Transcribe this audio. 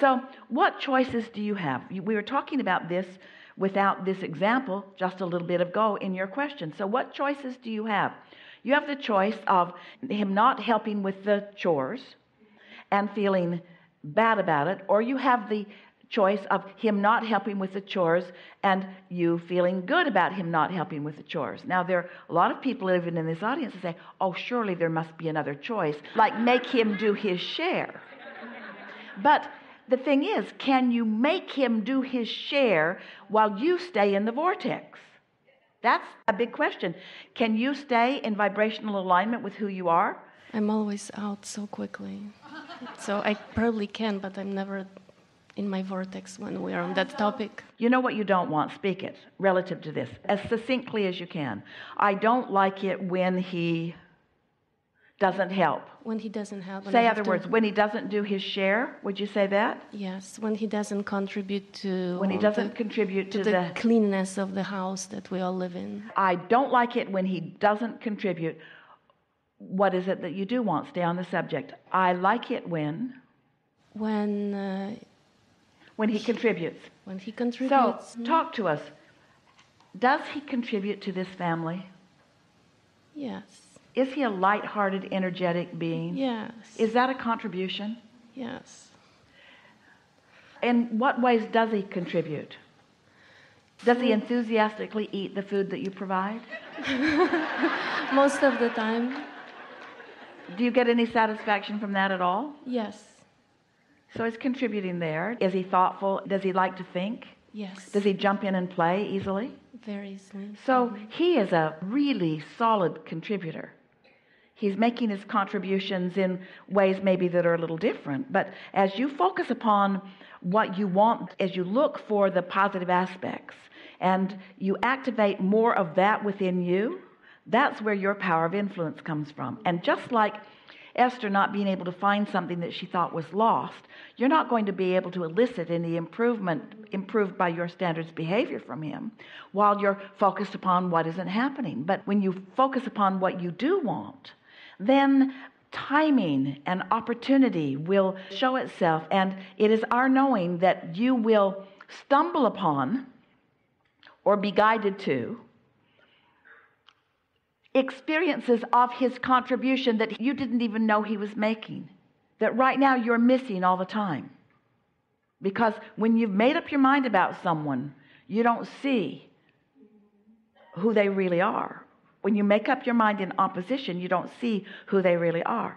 So, what choices do you have? We were talking about this without this example just a little bit ago in your question. So, what choices do you have? You have the choice of him not helping with the chores and feeling bad about it, or you have the choice of him not helping with the chores and you feeling good about him not helping with the chores. Now, there are a lot of people living in this audience that say, oh, surely there must be another choice, like make him do his share. But the thing is, can you make him do his share while you stay in the vortex? That's a big question. Can you stay in vibrational alignment with who you are? I'm always out so quickly. So I probably can, but I'm never in my vortex when we are on that topic. You know what you don't want, speak it relative to this as succinctly as you can. I don't like it when he doesn't help. When he doesn't help. Say other to- words, when he doesn't do his share, would you say that? Yes, when he doesn't contribute to When he doesn't the, contribute to to the the cleanness of the house that we all live in. I don't like it when he doesn't contribute. What is it that you do want? Stay on the subject. I like it when When uh, when he contributes. when he contributes. So, contributes. talk to us. Does he contribute to this family? yes. Is he a light-hearted, energetic being? Yes. Is that a contribution? yes. In what ways does he contribute? Does he enthusiastically eat the food that you provide? Most of the time. Do you get any satisfaction from that at all? Yes. So he's contributing there. Is he thoughtful? Does he like to think? Yes. Does he jump in and play easily? Very easily. So he is a really solid contributor. He's making his contributions in ways maybe that are a little different. But as you focus upon what you want, as you look for the positive aspects, and you activate more of that within you, that's where your power of influence comes from. And just like Esther not being able to find something that she thought was lost, you're not going to be able to elicit any improvement improved by your standards behavior from him while you're focused upon what isn't happening. But when you focus upon what you do want, then timing and opportunity will show itself. And it is our knowing that you will stumble upon or be guided to experiences of his contribution that you didn't even know he was making, that right now you're missing all the time. Because when you've made up your mind about someone, you don't see who they really are. When you make up your mind in opposition, you don't see who they really are.